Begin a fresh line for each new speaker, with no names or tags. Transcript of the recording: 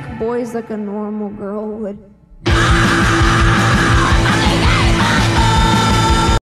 fuck boys like a normal girl would.